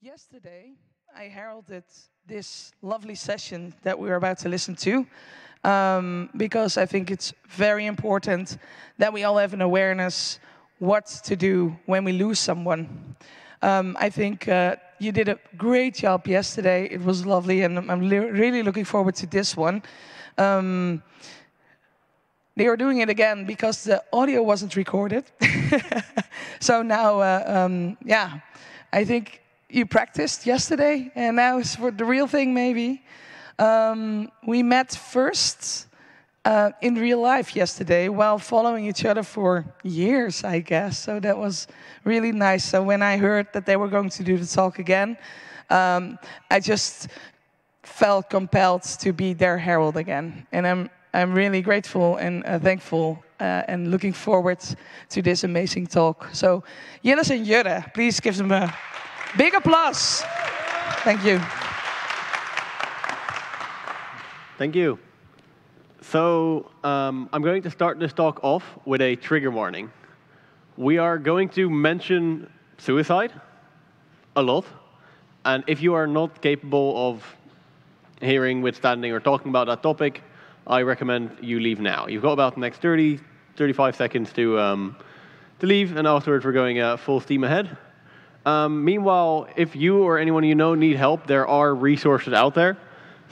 Yesterday, I heralded this lovely session that we are about to listen to um, because I think it's very important that we all have an awareness what to do when we lose someone. Um, I think uh, you did a great job yesterday. It was lovely, and I'm- really looking forward to this one. Um, they are doing it again because the audio wasn't recorded. so now, uh, um, yeah, I think you practiced yesterday, and now it's for the real thing, maybe. Um, we met first uh, in real life yesterday while following each other for years, I guess. So that was really nice. So when I heard that they were going to do the talk again, um, I just felt compelled to be their herald again. And I'm, I'm really grateful and uh, thankful uh, and looking forward to this amazing talk. So, Jilles and Jurre, please give them a big applause. Thank you. Thank you. So um, I'm going to start this talk off with a trigger warning. We are going to mention suicide a lot, and if you are not capable of hearing, withstanding, or talking about that topic, I recommend you leave now. You've got about the next 30, 35 seconds to, um, to leave, and afterwards we're going uh, full steam ahead. Um, meanwhile, if you or anyone you know need help, there are resources out there.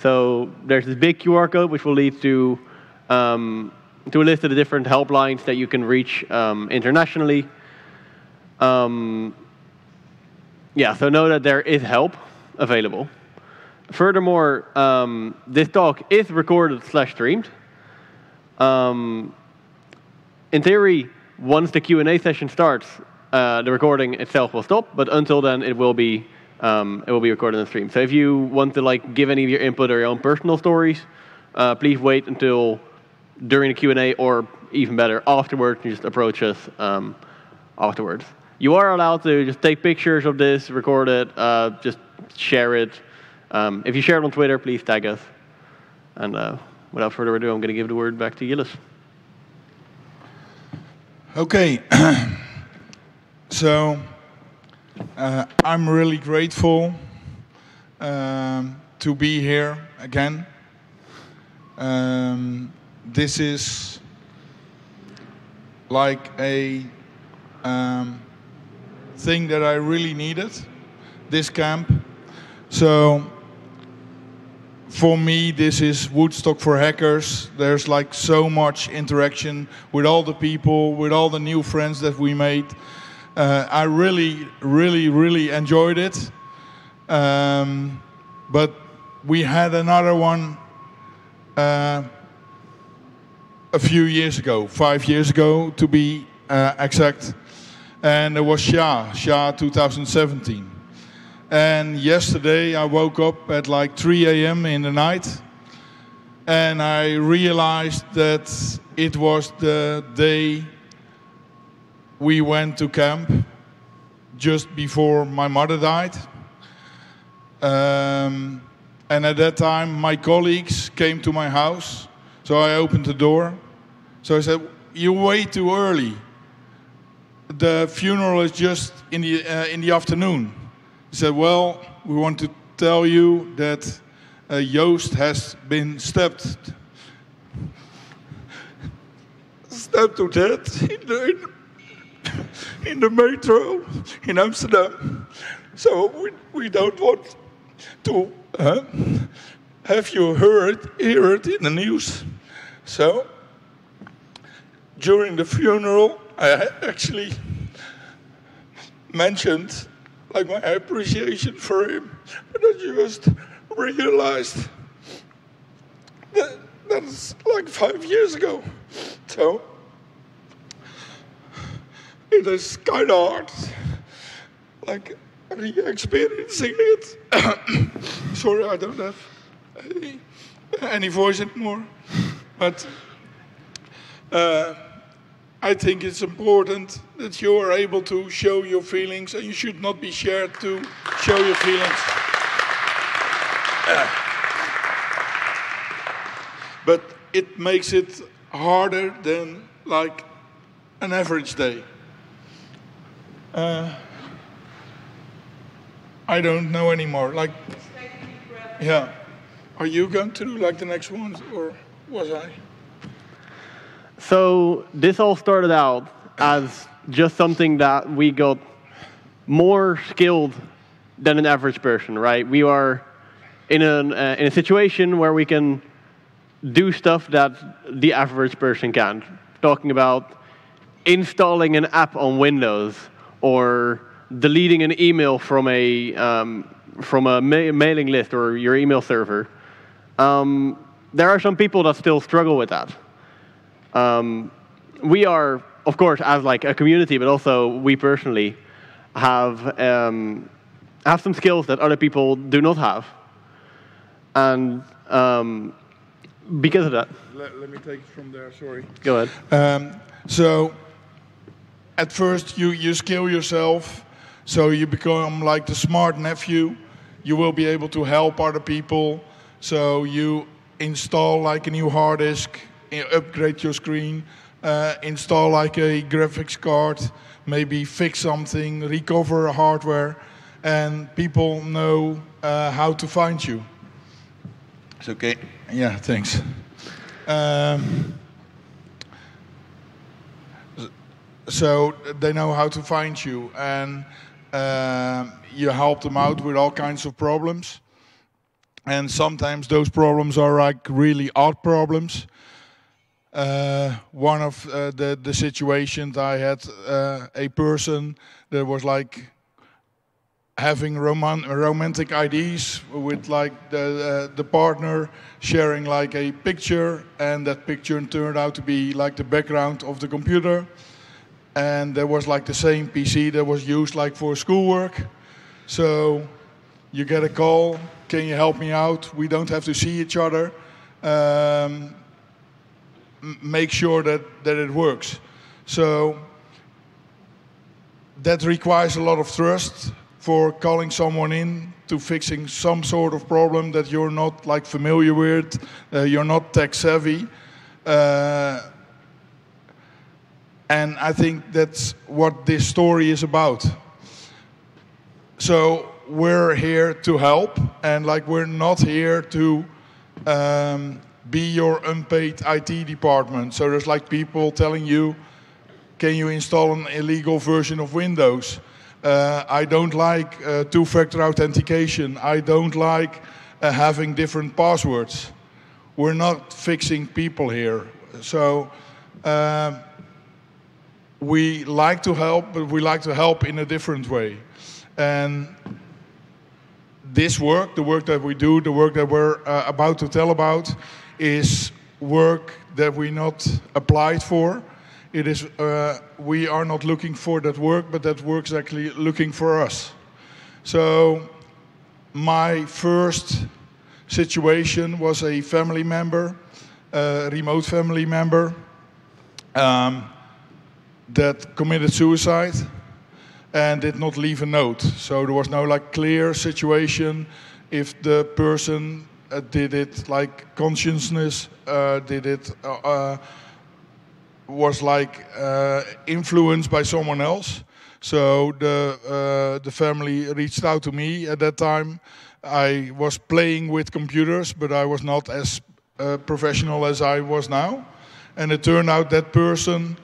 So there's this big QR code which will lead to um, to a list of the different helplines that you can reach um, internationally. Um, yeah, so know that there is help available. Furthermore, um, this talk is recorded slash streamed. Um, in theory, once the Q&A session starts, uh, the recording itself will stop, but until then, it will be um, it will be recorded the stream. So if you want to like give any of your input or your own personal stories, uh, please wait until during the Q&A or even better, afterwards, and just approach us um, afterwards. You are allowed to just take pictures of this, record it, uh, just share it. Um, if you share it on Twitter, please tag us. And uh, without further ado, I'm going to give the word back to Jilles. Okay, so uh, I'm really grateful um, to be here again. Um, this is like a um, thing that I really needed, this camp. So for me, this is Woodstock for hackers. There's like so much interaction with all the people, with all the new friends that we made. Uh, I really, really, really enjoyed it. Um, but we had another one uh, a few years ago, five years ago to be uh, exact, and it was SHA, SHA 2017. And yesterday I woke up at like 3 a.m. in the night and I realized that it was the day we went to camp just before my mother died. Um, and at that time, my colleagues came to my house, so I opened the door. So I said, "You're way too early. The funeral is just in the uh, in the afternoon." He said, Well, we want to tell you that uh, Joost has been stabbed. Stabbed to death in the, in the metro in Amsterdam. So we, we don't want to uh, have you heard, hear it in the news. So during the funeral, I actually mentioned like my appreciation for him, but I just realized that that's like five years ago. So it is kind of hard, like re-experiencing it. Sorry, I don't have any, any voice anymore, but. Uh, I think it's important that you are able to show your feelings and you should not be scared to show your feelings. Uh, but it makes it harder than like an average day. Uh, I don't know anymore. Like, yeah. Are you going to do like the next ones, or was I? So this all started out as just something that we got more skilled than an average person, right? We are in, an, uh, in a situation where we can do stuff that the average person can't. Talking about installing an app on Windows or deleting an email from a, um, from a ma mailing list or your email server. Um, there are some people that still struggle with that. Um, we are, of course, as like a community, but also we personally have um, have some skills that other people do not have, and um, because of that. Let, let, me take it from there. Sorry. Go ahead. Um, so, at first, you you skill yourself, so you become like the smart nephew. You will be able to help other people. So you install like a new hard disk upgrade your screen, uh, install like a graphics card, maybe fix something, recover hardware, and people know uh, how to find you. It's okay. Yeah, thanks. Um, so they know how to find you, and uh, you help them out with all kinds of problems. And sometimes those problems are like really odd problems. Uh, one of uh, the the situations I had uh, a person that was like having roman romantic ideas with like the uh, the partner sharing like a picture. And that picture turned out to be like the background of the computer and there was like the same PC that was used like for schoolwork so you get a call can you help me out we don't have to see each other um, make sure that, that it works. So that requires a lot of trust for calling someone in to fixing some sort of problem that you're not like familiar with, uh, you're not tech savvy. Uh, and I think that's what this story is about. So we're here to help, and like we're not here to um, be your unpaid IT department. So there's like people telling you, can you install an illegal version of Windows? Uh, I don't like uh, two-factor authentication. I don't like uh, having different passwords. We're not fixing people here. So um, we like to help, but we like to help in a different way. And this work, the work that we do, the work that we're uh, about to tell about, is work that we not applied for. It is, uh, we are not looking for that work, but that work's actually looking for us. So my first situation was a family member, a remote family member, um, that committed suicide and did not leave a note. So there was no like clear situation if the person uh, did it like consciousness? Uh, did it uh, uh was like uh, influenced by someone else? So the uh, the family reached out to me at that time. I was playing with computers, but I was not as professional as I was now. And it turned out that person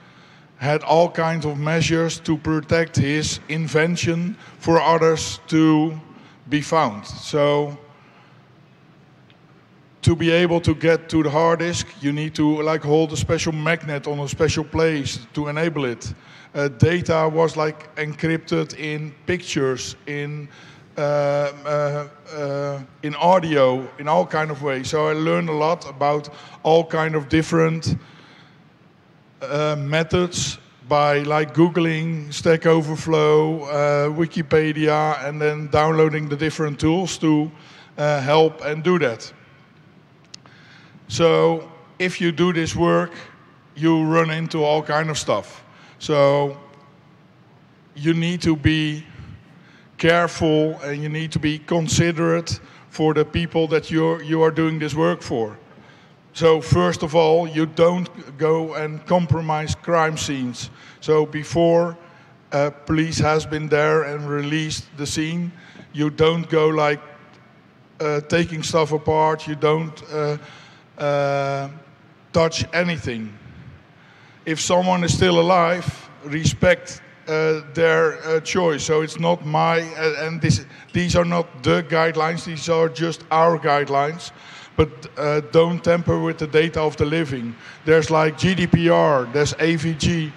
had all kinds of measures to protect his invention for others to be found. So to be able to get to the hard disk, you need to like hold a special magnet on a special place to enable it. Uh, data was like encrypted in pictures, in uh, uh, uh, in audio, in all kind of ways. So I learned a lot about all kind of different uh, methods by like googling Stack Overflow, uh, Wikipedia, and then downloading the different tools to help and do that. So if you do this work, you run into all kind of stuff. So you need to be careful and you need to be considerate for the people that you're, you are doing this work for. So first of all, you don't go and compromise crime scenes. So before uh, police has been there and released the scene, you don't go like uh, taking stuff apart. You don't uh, uh touch anything. If someone is still alive, respect uh, their uh, choice. So it's not my, and this, these are not the guidelines, these are just our guidelines. But uh, don't tamper with the data of the living. There's like GDPR, there's AVG.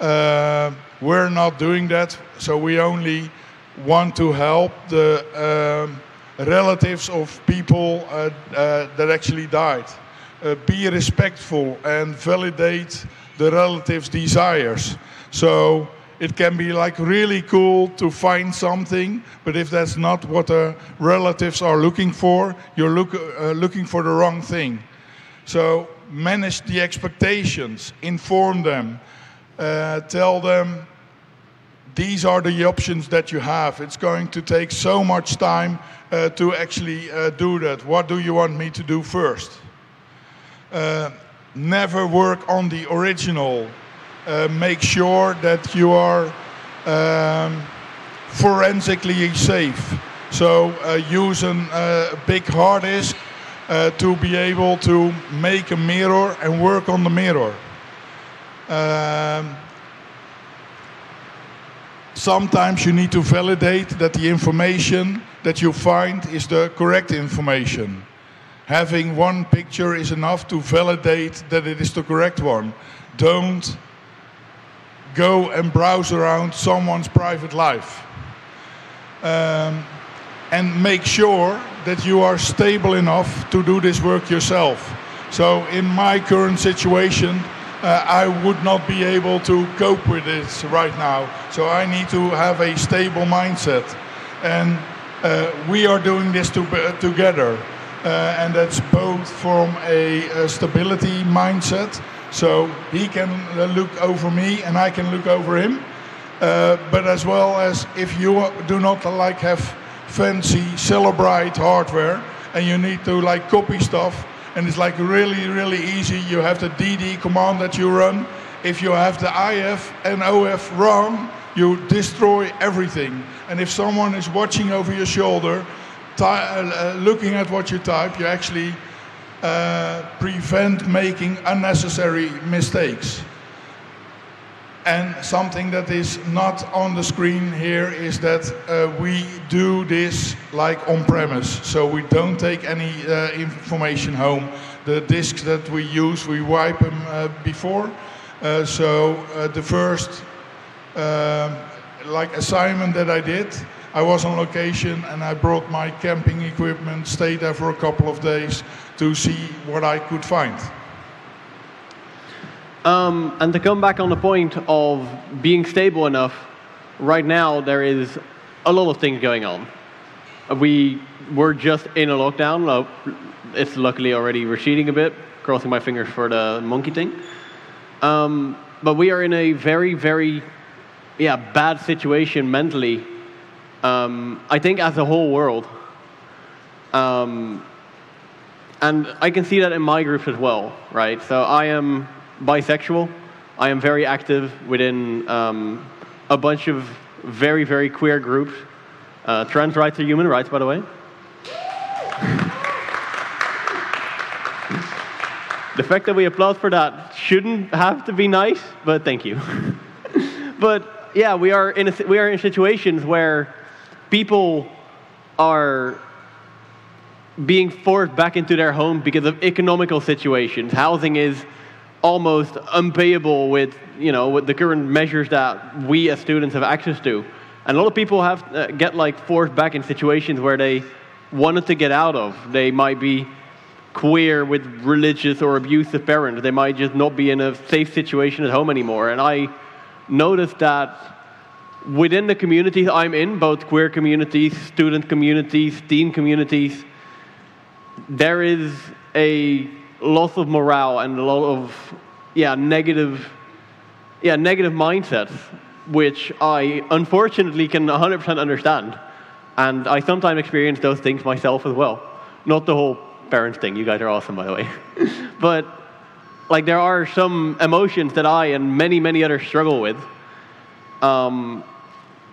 Uh, we're not doing that, so we only want to help the um, relatives of people uh, that actually died. be respectful and validate the relatives' desires. So it can be like really cool to find something, but if that's not what the relatives are looking for, you're look, uh, looking for the wrong thing. So manage the expectations, inform them, uh, tell them these are the options that you have. It's going to take so much time uh, to actually uh, do that. What do you want me to do first? Uh, never work on the original uh, make sure that you are um, forensically safe. So uh, use a uh, big hard disk uh, to be able to make a mirror and work on the mirror. Um, sometimes you need to validate that the information that you find is the correct information. Having one picture is enough to validate that it is the correct one. Don't go and browse around someone's private life. Um, and make sure that you are stable enough to do this work yourself. So, in my current situation, uh, I would not be able to cope with this right now. So, I need to have a stable mindset. And uh, we are doing this to, uh, together. and that's both from a, a stability mindset so he can uh, look over me and I can look over him. Uh, but as well as if you do not like have fancy Cellebrite hardware and you need to like copy stuff and it's like really really easy you have the dd command that you run if you have the if and of wrong you destroy everything and if someone is watching over your shoulder uh, looking at what you type you actually uh, prevent making unnecessary mistakes. And something that is not on the screen here is that uh, we do this like on premise. So we don't take any uh, information home. The disks that we use, we wipe them uh, before. Uh, so uh, the first like assignment that I did, I was on location and I brought my camping equipment, stayed there for a couple of days to see what I could find. Um, and to come back on the point of being stable enough, right now there is a lot of things going on. We were just in a lockdown. It's luckily already receding a bit, crossing my fingers for the monkey thing. Um, but we are in a very, very yeah, bad situation mentally um, I think as a whole world. Um, and I can see that in my group as well, right? So I am bisexual. I am very active within um, a bunch of very, very queer groups. Uh, trans rights are human rights, by the way. the fact that we applaud for that shouldn't have to be nice, but thank you. but yeah, we are in a, we are in situations where people are being forced back into their home because of economical situations. Housing is almost unpayable with, you know, with the current measures that we as students have access to. And a lot of people have uh, get like forced back in situations where they wanted to get out of. They might be queer with religious or abusive parents. They might just not be in a safe situation at home anymore. And I noticed that within the communities I'm in, both queer communities, student communities, teen communities, there is a loss of morale and a lot of yeah negative yeah negative mindsets which I unfortunately can 100% understand. And I sometimes experience those things myself as well. Not the whole parents thing. You guys are awesome, by the way. but like there are some emotions that I and many, many others struggle with. Um,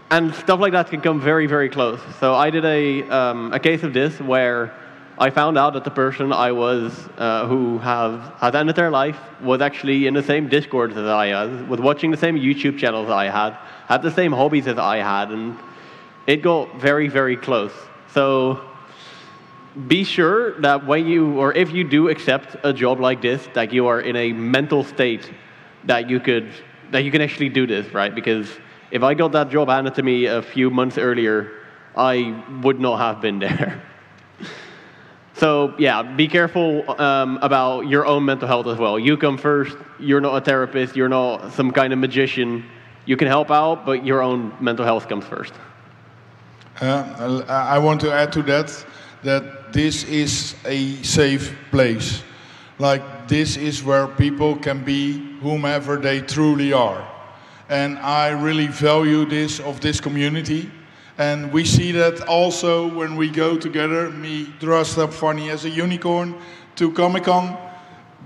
and stuff like that can come very, very close. So I did a, um, a case of this where I found out that the person I was, uh, who have, had ended their life, was actually in the same Discord as I had, was watching the same YouTube channels I had, had the same hobbies as I had, and it got very, very close. So be sure that when you, or if you do accept a job like this, that you are in a mental state that you could, that you can actually do this, right? Because if I got that job handed to me a few months earlier, I would not have been there. So yeah, be careful um, about your own mental health as well. You come first. You're not a therapist. You're not some kind of magician. You can help out, but your own mental health comes first. Uh, I want to add to that that this is a safe place. Like this is where people can be whomever they truly are. And I really value this of this community. And we see that also when we go together, me dressed up funny as a unicorn to Comic Con.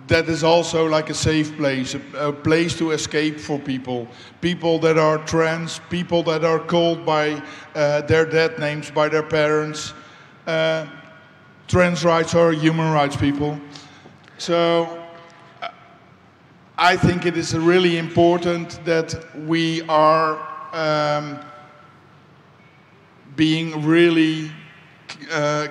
That is also like a safe place, a, a, place to escape for people. People that are trans, people that are called by uh, their dead names by their parents, uh, trans rights are human rights people. So I think it is really important that we are um, being really uh,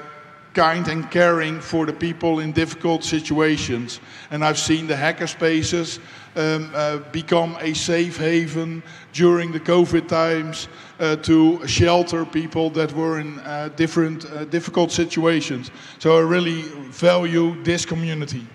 kind and caring for the people in difficult situations. And I've seen the hackerspaces um, uh, become a safe haven during the COVID times uh, to shelter people that were in uh, different uh, difficult situations. So I really value this community.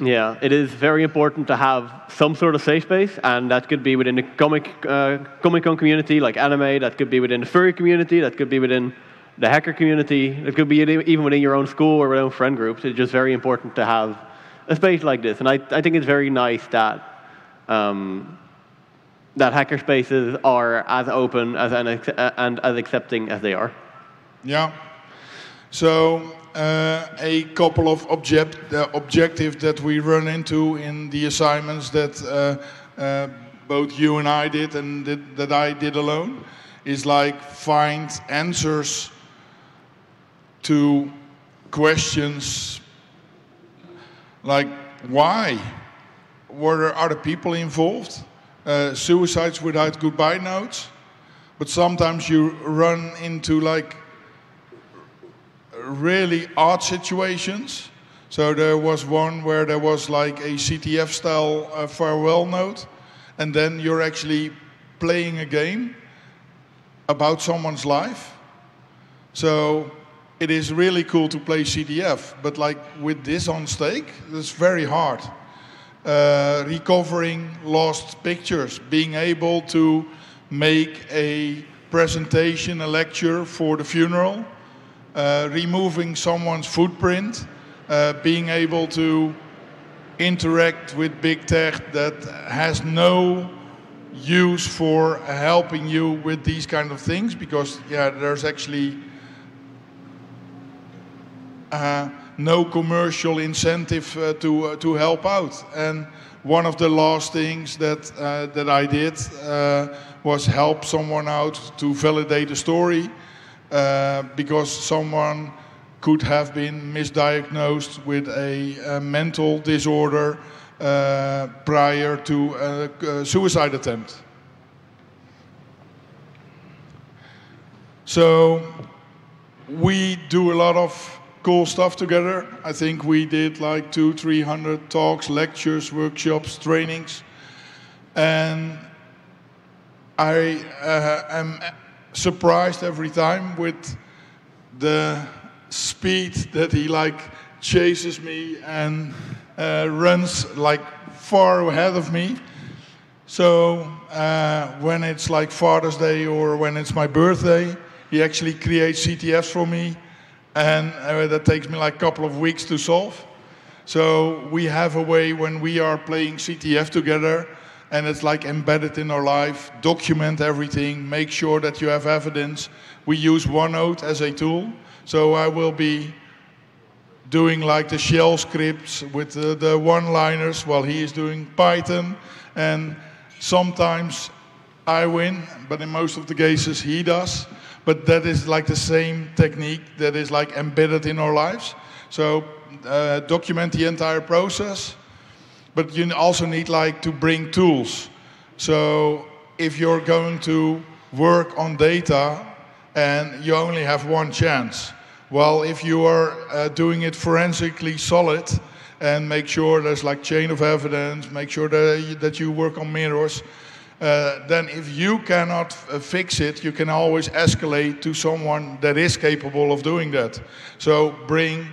Yeah, it is very important to have some sort of safe space, and that could be within the comic uh, Comic Con community, like anime. That could be within the furry community. That could be within the hacker community. It could be even within your own school or your own friend groups. It's just very important to have a space like this, and I, I think it's very nice that um, that hacker spaces are as open as and as accepting as they are. Yeah. So uh, a couple of object, uh, objectives that we run into in the assignments that uh, uh both you and I did and that, that I did alone is like find answers to questions like why were there other people involved? Uh, suicides without goodbye notes. But sometimes you run into like really odd situations so there was one where there was like a CTF style uh, farewell note and then you're actually playing a game about someone's life so it is really cool to play CTF, but like with this on stake, it's very hard. Uh, recovering lost pictures, being able to make a presentation, a lecture for the funeral, uh, removing someone's footprint, uh, being able to interact with big tech that has no use for helping you with these kind of things because yeah there's actually uh, no commercial incentive uh, to uh, to help out. And one of the last things that uh, that I did uh, was help someone out to validate a story uh, because someone could have been misdiagnosed with a, a mental disorder prior to a, a suicide attempt. So we do a lot of cool stuff together. I think we did like two, three hundred talks, lectures, workshops, trainings, and I uh, am surprised every time with the speed that he like chases me and uh, runs like far ahead of me. So uh, when it's like Father's Day or when it's my birthday, he actually creates CTFs for me and uh, that takes me like a couple of weeks to solve. So we have a way when we are playing CTF together and it's like embedded in our life. Document everything, make sure that you have evidence. We use OneNote as a tool, so I will be doing like the shell scripts with the, the one-liners while he is doing Python, and sometimes I win, but in most of the cases he does. But that is like the same technique that is like embedded in our lives. So uh, document the entire process, but you also need like to bring tools. So if you're going to work on data and you only have one chance, well, if you are uh, doing it forensically solid and make sure there's like chain of evidence, make sure that you, that you work on mirrors, uh, then if you cannot uh, fix it, you can always escalate to someone that is capable of doing that. So bring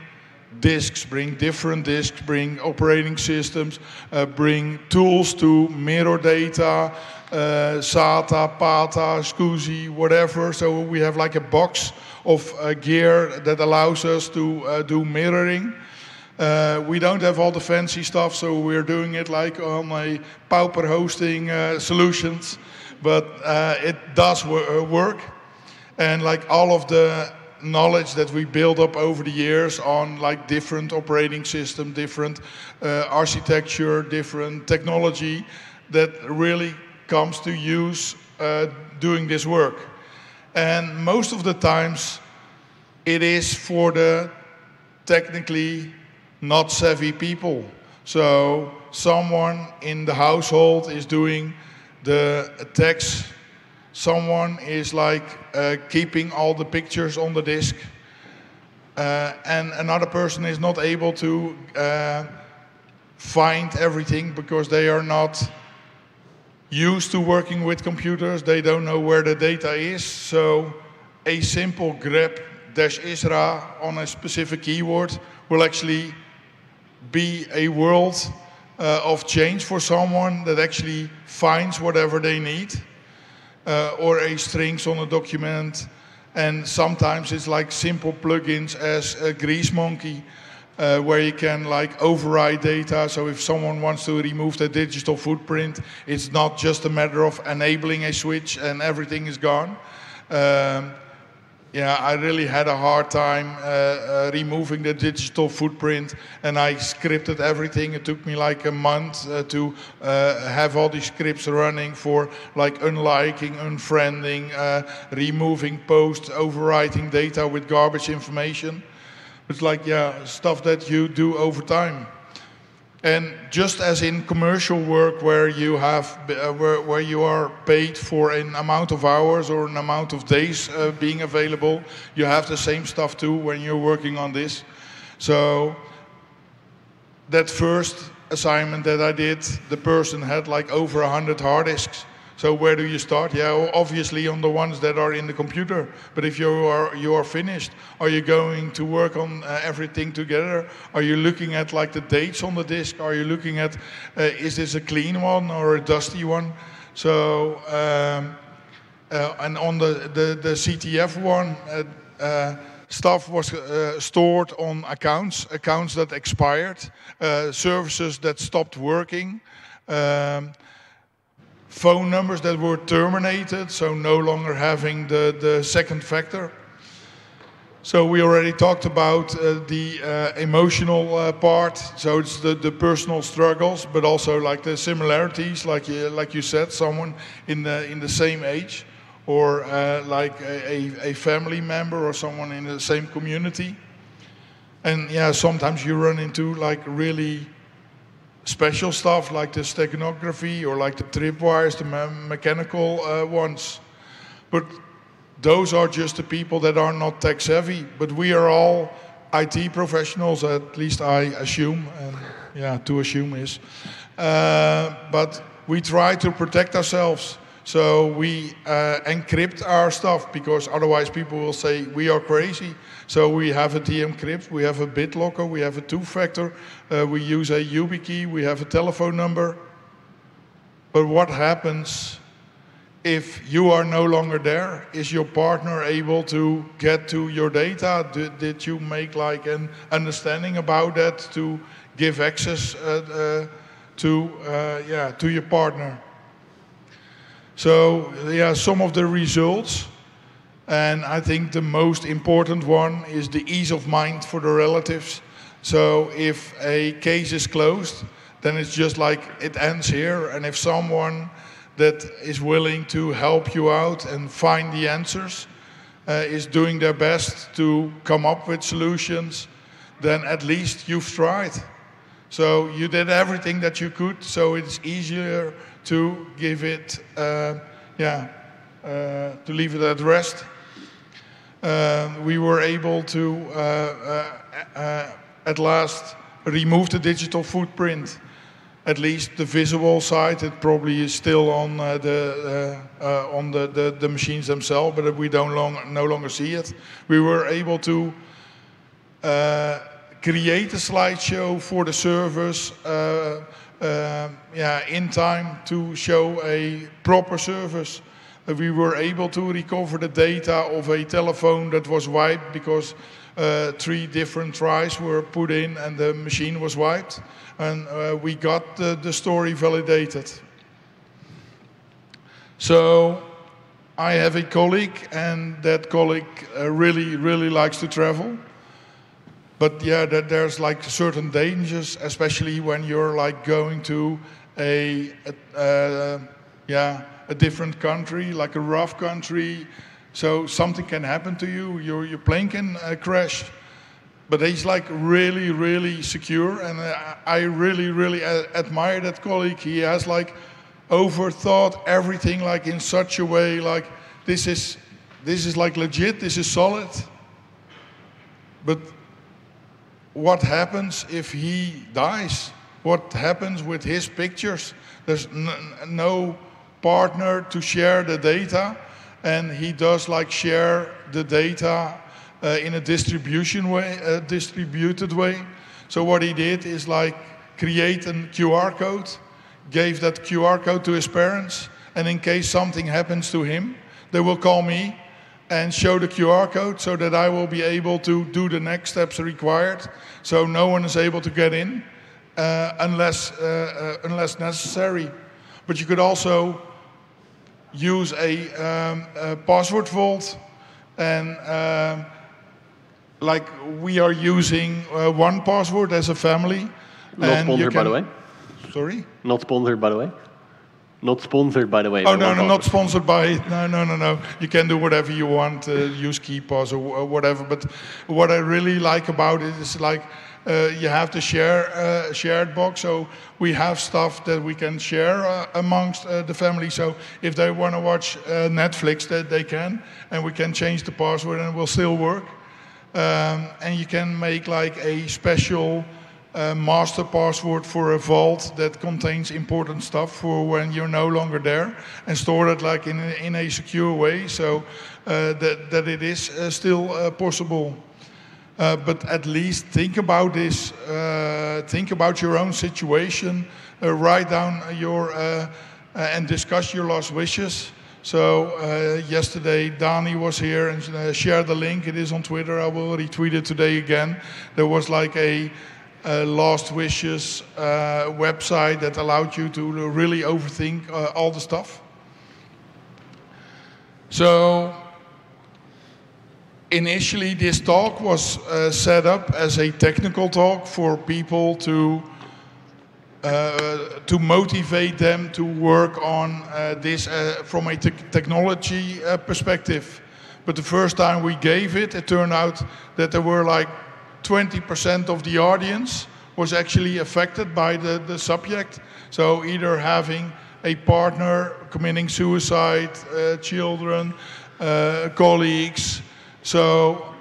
disks, bring different disks, bring operating systems, uh, bring tools to mirror data, uh, SATA, PATA, SCSI, whatever. So we have like a box of uh, gear that allows us to uh, do mirroring. Uh, we don't have all the fancy stuff, so we're doing it like on a pauper hosting uh, solutions, but it does work. And like all of the knowledge that we build up over the years on like different operating system, different uh, architecture, different technology that really comes to use uh, doing this work. And most of the times it is for the technically not savvy people. So someone in the household is doing the text someone is like uh, keeping all the pictures on the disk, uh, and another person is not able to uh, find everything because they are not used to working with computers. They don't know where the data is. So a simple grep dash ISRA on a specific keyword will actually be a world uh, of change for someone that actually finds whatever they need uh, or a strings on a document. And sometimes it's like simple plugins as a Greasemonkey, uh, where you can like override data. So if someone wants to remove the digital footprint, it's not just a matter of enabling a switch and everything is gone. Um, yeah, I really had a hard time uh, uh, removing the digital footprint, and I scripted everything. It took me like a month uh, to uh, have all these scripts running for like unliking, unfriending, removing posts, overwriting data with garbage information. It's like yeah, stuff that you do over time. And just as in commercial work, where you have uh, where, where you are paid for an amount of hours or an amount of days uh, being available, you have the same stuff too when you're working on this. So that first assignment that I did, the person had like over a hundred hard disks. So where do you start? Yeah, obviously on the ones that are in the computer. But if you are you are finished, are you going to work on uh, everything together? Are you looking at like the dates on the disk? Are you looking at uh, is this a clean one or a dusty one? So um, uh, and on the the, the CTF one. Uh, uh, stuff was uh, stored on accounts, accounts that expired, services that stopped working. Um, phone numbers that were terminated, so no longer having the, the second factor. So we already talked about uh, the uh, emotional uh, part, so it's the, the personal struggles, but also like the similarities, like you, like you said, someone in the, in the same age, or uh, like a, a family member or someone in the same community. And yeah, sometimes you run into like really special stuff like the steganography or like the tripwires, the me mechanical uh, ones. But those are just the people that are not tech savvy. But we are all IT professionals, at least I assume, and yeah, to assume is. Uh, but we try to protect ourselves. So we uh, encrypt our stuff because otherwise people will say we are crazy. So we have a DM dmcrypt, we have a BitLocker, we have a two-factor, uh, we use a YubiKey, we have a telephone number. But what happens if you are no longer there? Is your partner able to get to your data? Did, did you make like an understanding about that to give access uh, uh to uh, yeah to your partner. So yeah, some of the results, and I think the most important one is the ease of mind for the relatives. So if a case is closed, then it's just like it ends here, and if someone that is willing to help you out and find the answers, uh, is doing their best to come up with solutions, then at least you've tried. So you did everything that you could, so it's easier to give it, uh, yeah, uh, to leave it at rest. Uh, we were able to, uh, uh, uh, at last, remove the digital footprint at least the visible side, it probably is still on the on the, the, the, machines themselves, but we don't long, no longer see it. We were able to create a slideshow for the servers, yeah, in time to show a proper service. we were able to recover the data of a telephone that was wiped because three different tries were put in and the machine was wiped and uh, we got the, the story validated. So I have a colleague, and that colleague uh, really, really likes to travel. But yeah, that there's like certain dangers, especially when you're like going to a, a uh, yeah a different country, like a rough country. So something can happen to you. Your your plane can uh, crash but he's like really, really secure, and I really, really admire that colleague. He has like overthought everything like in such a way, like this is this is like legit, this is solid. But what happens if he dies? What happens with his pictures? There's no partner to share the data, and he does like share the data uh, in a distribution way, a distributed way. So what he did is like create a QR code, gave that QR code to his parents, and in case something happens to him, they will call me and show the QR code so that I will be able to do the next steps required. So no one is able to get in uh, unless, uh, uh, unless necessary. But you could also use a, um, a password vault and um, like we are using uh, 1Password as a family. Not sponsored, by the way. Sorry. Not sponsored, by the way. Not sponsored, by the way. Oh no, no, not sponsored by. No, no, no, no. You can do whatever you want. Uh, use KeePass or whatever. But what I really like about it is like. Uh, you have the share uh, shared box, so we have stuff that we can share uh, amongst uh, the family. So if they want to watch uh, Netflix, that they can, and we can change the password and it will still work. Um, and you can make like a special uh, master password for a vault that contains important stuff for when you're no longer there and store it like in a, in a secure way so uh, that, that it is uh, still uh, possible. Uh, but at least think about this, uh, think about your own situation, write down your and discuss your last wishes. So uh, yesterday, Dani was here and uh, shared the link. It is on Twitter. I will retweet it today again. There was like a, a Last Wishes uh, website that allowed you to really overthink uh, all the stuff. So initially, this talk was uh, set up as a technical talk for people to uh, to motivate them to work on uh, this uh, from a te technology uh, perspective. But the first time we gave it, it turned out that there were like 20% of the audience was actually affected by the, the subject. So either having a partner committing suicide, uh, children, colleagues. So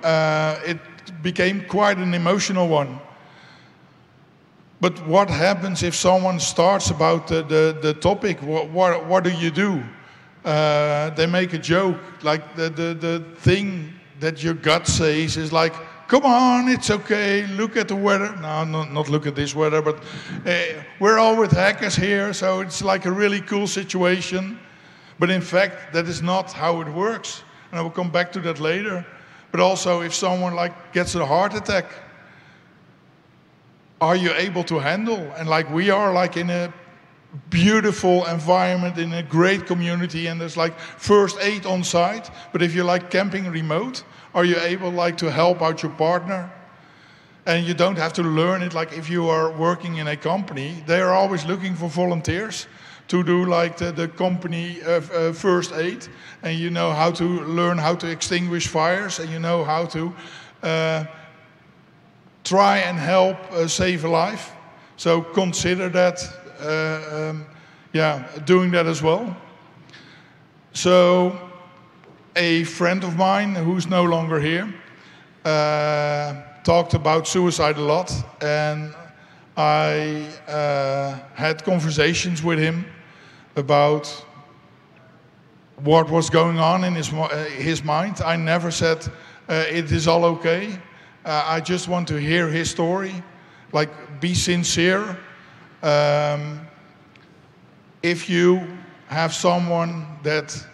it became quite an emotional one. But what happens if someone starts about the, the, the topic? What, what, what do you do? Uh, they make a joke, like the, the, the thing that your gut says is like, come on, it's okay, look at the weather. No, not, not look at this weather, but uh, we're all with hackers here, so it's like a really cool situation. But in fact, that is not how it works. And I will come back to that later. But also, if someone like gets a heart attack, are you able to handle? And like we are, like in a beautiful environment in a great community and there's like first aid on site but if you like camping remote are you able like to help out your partner? And you don't have to learn it like if you are working in a company they are always looking for volunteers to do like the, the company uh, uh, first aid. And you know how to learn how to extinguish fires and you know how to uh, try and help uh, save a life. So consider that uh, um, yeah doing that as well. So a friend of mine who's no longer here uh, talked about suicide a lot and I uh, had conversations with him about what was going on in his, uh, his mind. I never said uh, it is all okay. Uh, I just want to hear his story. Like, be sincere. Um, if you have someone that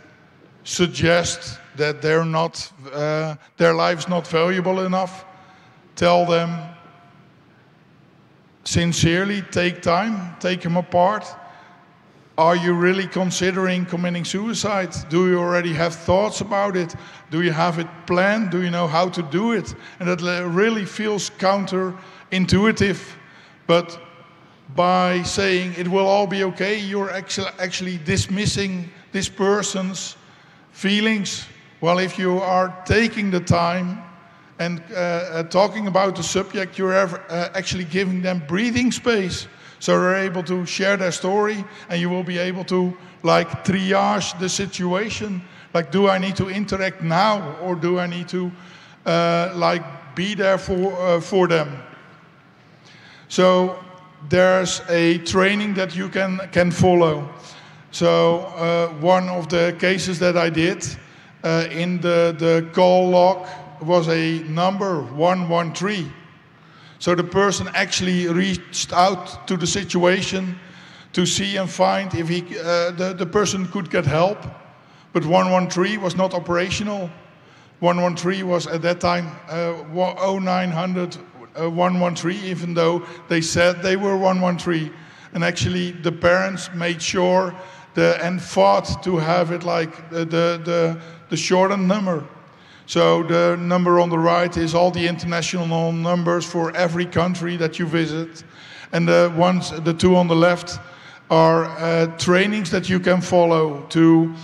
suggests that they're not, uh, their life's not valuable enough, tell them sincerely, take time, take them apart, are you really considering committing suicide? Do you already have thoughts about it? Do you have it planned? Do you know how to do it? And that really feels counterintuitive. But by saying it will all be okay, you're actually dismissing this person's feelings. Well, if you are taking the time and uh, uh, talking about the subject, you're ever, uh, actually giving them breathing space so they're able to share their story and you will be able to like triage the situation. Like, do I need to interact now or do I need to uh, like be there for, uh, for them? So there's a training that you can, can follow. So uh, one of the cases that I did uh, in the, the call log was a number 113. So the person actually reached out to the situation to see and find if he, uh, the, the person could get help. But 113 was not operational. 113 was at that time uh, 0900 uh, 113, even though they said they were 113. And actually, the parents made sure the, and fought to have it like the, the, the, shortened number. So the number on the right is all the international numbers for every country that you visit. And the ones, the two on the left are uh, trainings that you can follow to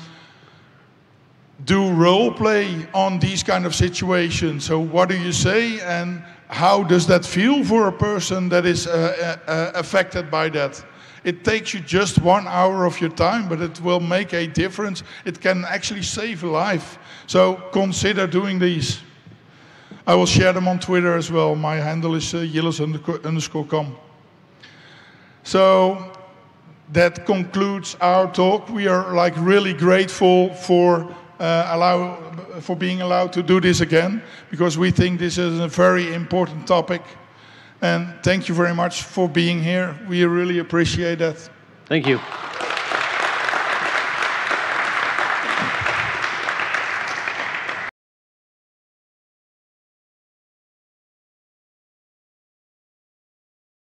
do role play on these kind of situations. So what do you say and how does that feel for a person that is uh, uh, uh affected by that? It takes you just one hour of your time, but it will make a difference. It can actually save a life. So consider doing these. I will share them on Twitter as well. My handle is uh, underscore com. So that concludes our talk. We are like really grateful for uh, allow for being allowed to do this again because we think this is a very important topic. And thank you very much for being here. We really appreciate that. Thank you.